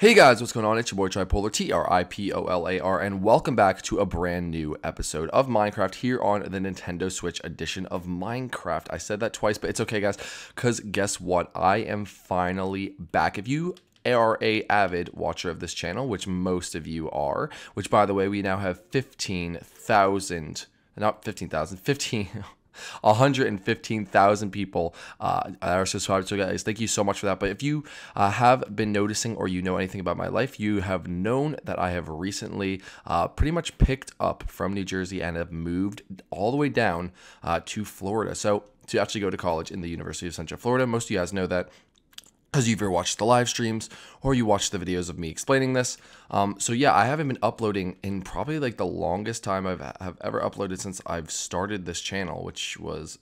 Hey guys, what's going on? It's your boy Tripolar, T R I P O L A R, and welcome back to a brand new episode of Minecraft here on the Nintendo Switch edition of Minecraft. I said that twice, but it's okay, guys, because guess what? I am finally back. If you are a avid watcher of this channel, which most of you are, which by the way, we now have 15,000, not 15,000, 15, 115,000 people uh, are subscribed. So, guys, thank you so much for that. But if you uh, have been noticing or you know anything about my life, you have known that I have recently uh, pretty much picked up from New Jersey and have moved all the way down uh, to Florida. So, to actually go to college in the University of Central Florida. Most of you guys know that because you've either watched the live streams or you watched the videos of me explaining this. Um, so yeah, I haven't been uploading in probably like the longest time I've have ever uploaded since I've started this channel, which was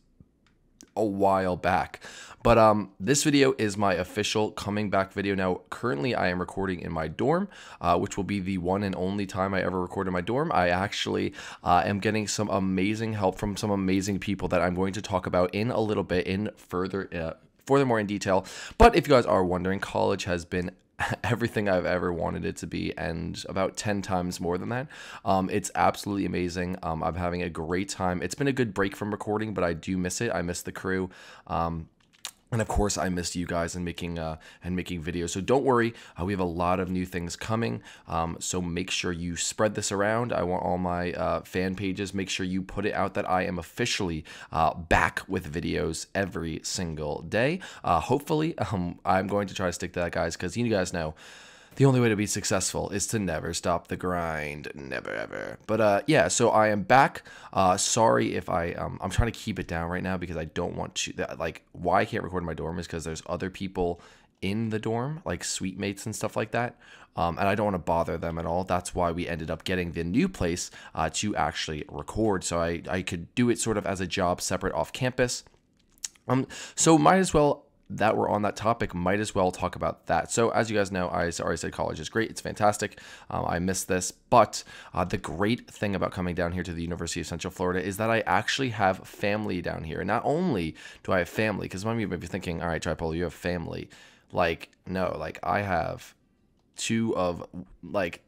a while back. But um, this video is my official coming back video. Now, currently I am recording in my dorm, uh, which will be the one and only time I ever record in my dorm. I actually uh, am getting some amazing help from some amazing people that I'm going to talk about in a little bit in further uh, furthermore in detail. But if you guys are wondering, college has been everything I've ever wanted it to be and about 10 times more than that. Um, it's absolutely amazing. Um, I'm having a great time. It's been a good break from recording, but I do miss it. I miss the crew. Um, and of course, I missed you guys and making uh, and making videos. So don't worry, uh, we have a lot of new things coming. Um, so make sure you spread this around. I want all my uh, fan pages. Make sure you put it out that I am officially uh, back with videos every single day. Uh, hopefully, um, I'm going to try to stick to that, guys, because you guys know the only way to be successful is to never stop the grind never ever. But uh yeah so i am back. Uh sorry if i um i'm trying to keep it down right now because i don't want to like why i can't record in my dorm is because there's other people in the dorm like suite mates and stuff like that um, and i don't want to bother them at all. That's why we ended up getting the new place uh, to actually record. So i i could do it sort of as a job separate off campus. Um, so might as well that we're on that topic, might as well talk about that. So, as you guys know, I already said college is great. It's fantastic. Um, I miss this. But uh, the great thing about coming down here to the University of Central Florida is that I actually have family down here. And Not only do I have family, because some of you may be thinking, all right, Tripolar, you have family. Like, no, like I have two of like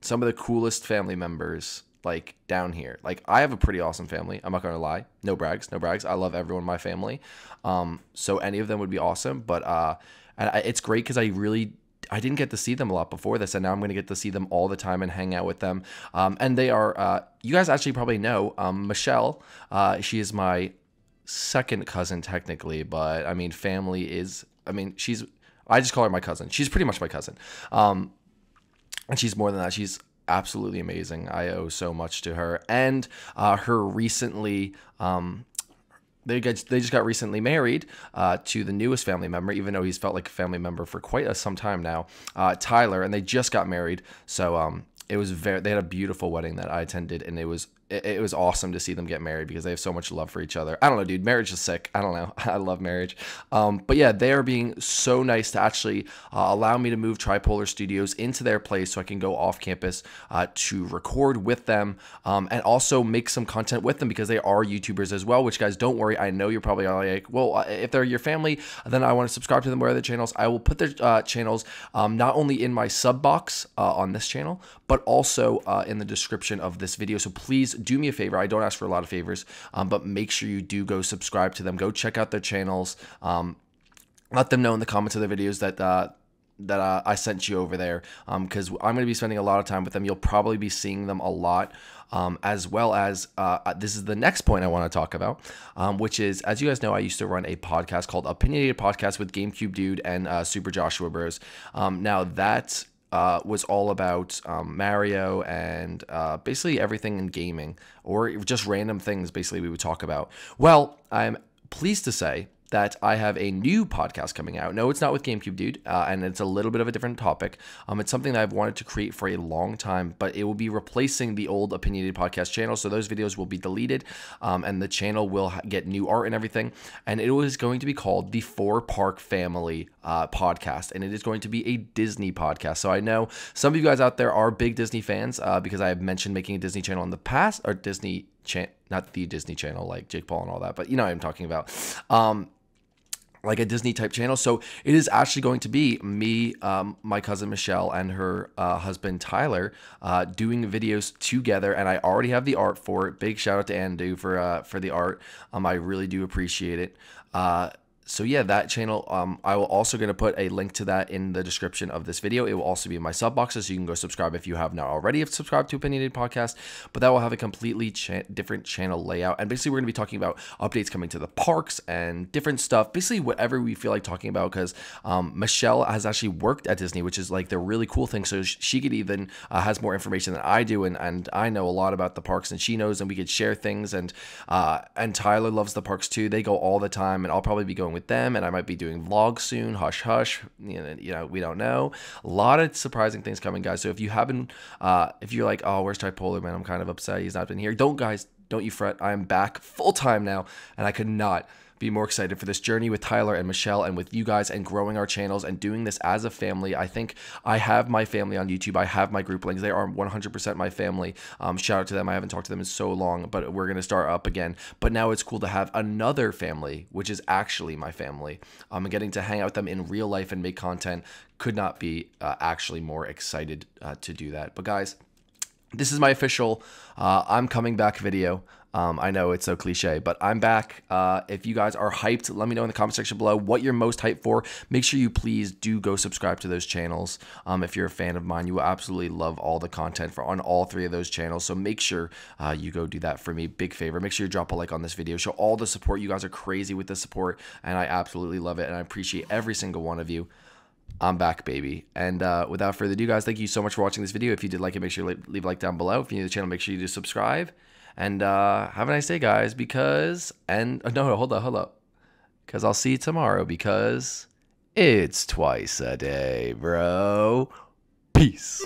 some of the coolest family members like down here. Like I have a pretty awesome family. I'm not gonna lie. No brags, no brags. I love everyone in my family. Um, so any of them would be awesome. But uh, I, it's great because I really I didn't get to see them a lot before this, and now I'm going to get to see them all the time and hang out with them. Um, and they are, uh, you guys actually probably know um, Michelle. Uh, she is my second cousin technically, but I mean, family is. I mean, she's. I just call her my cousin. She's pretty much my cousin. Um, and she's more than that. She's absolutely amazing. I owe so much to her and uh, her recently. Um, they get, they just got recently married uh, to the newest family member, even though he's felt like a family member for quite a, some time now, uh, Tyler, and they just got married. So um, it was very. They had a beautiful wedding that I attended, and it was it, it, was awesome to see them get married because they have so much love for each other. I don't know, dude. Marriage is sick. I don't know. I love marriage. Um, but yeah, they are being so nice to actually uh, allow me to move Tripolar Studios into their place so I can go off campus uh, to record with them um, and also make some content with them because they are YouTubers as well. Which guys, don't worry. I know you're probably like, well, uh, if they're your family, then I want to subscribe to them. Where are channels? I will put their uh, channels um, not only in my sub box uh, on this channel, but also uh, in the description of this video. So please do me a favor. I don't ask for a lot of favors, um, but make sure you do go subscribe to them. Go check out their channels. Um, let them know in the comments of the videos that uh, that uh, I sent you over there because um, I'm going to be spending a lot of time with them. You'll probably be seeing them a lot. Um, as well as uh, uh, this is the next point I want to talk about, um, which is as you guys know, I used to run a podcast called Opinionated Podcast with GameCube Dude and uh, Super Joshua Bros. Um, now that uh, was all about um, Mario and uh, basically everything in gaming or just random things basically we would talk about. Well, I'm pleased to say that I have a new podcast coming out. No, it's not with GameCube Dude, uh, and it's a little bit of a different topic. Um, it's something that I've wanted to create for a long time, but it will be replacing the old Opinionated Podcast channel. So those videos will be deleted, um, and the channel will get new art and everything. And it is going to be called the Four Park Family uh, Podcast, and it is going to be a Disney podcast. So I know some of you guys out there are big Disney fans uh, because I have mentioned making a Disney channel in the past, or Disney. Cha- not the Disney Channel like Jake Paul and all that, but you know what I'm talking about. Um, like a Disney type channel. So it is actually going to be me, um, my cousin Michelle, and her uh, husband Tyler uh, doing videos together. And I already have the art for it. Big shout out to Andu for uh, for the art. Um, I really do appreciate it. So yeah, that channel, um, I will also going to put a link to that in the description of this video. It will also be in my sub boxes, so you can go subscribe if you have not already subscribed to Opinionated Podcast. But that will have a completely cha different channel layout, and basically we're going to be talking about updates coming to the parks and different stuff. Basically, whatever we feel like talking about, because um, Michelle has actually worked at Disney, which is like the really cool thing. So she could even uh, has more information than I do, and and I know a lot about the parks, and she knows, and we could share things. And uh, and Tyler loves the parks too. They go all the time, and I'll probably be going with them, and I might be doing vlogs soon. Hush, hush. You know, you know, we don't know. A lot of surprising things coming, guys. So if you haven't, uh, if you're like, oh, where's Polar man? I'm kind of upset he's not been here. Don't, guys, don't you fret. I am back full time now, and I could not be more excited for this journey with Tyler and Michelle and with you guys and growing our channels and doing this as a family. I think I have my family on YouTube. I have my grouplings. They are 100% my family. Um, shout out to them. I haven't talked to them in so long, but we're going to start up again. But now it's cool to have another family, which is actually my family. I'm um, getting to hang out with them in real life and make content. Could not be uh, actually more excited uh, to do that. But guys, this is my official uh, I'm coming back video. Um, I know it's so cliche, but I'm back. Uh, if you guys are hyped, let me know in the comment section below what you're most hyped for. Make sure you please do go subscribe to those channels. Um, if you're a fan of mine, you will absolutely love all the content for on all three of those channels. So make sure uh, you go do that for me. Big favor. Make sure you drop a like on this video. Show all the support. You guys are crazy with the support, and I absolutely love it. And I appreciate every single one of you. I'm back, baby. And uh, without further ado, guys, thank you so much for watching this video. If you did like it, make sure you leave a like down below. If you're new to the channel, make sure you do subscribe. And uh, have a nice day, guys, because, and uh, no, no, hold up, hold up. Because I'll see you tomorrow because it's twice a day, bro. Peace.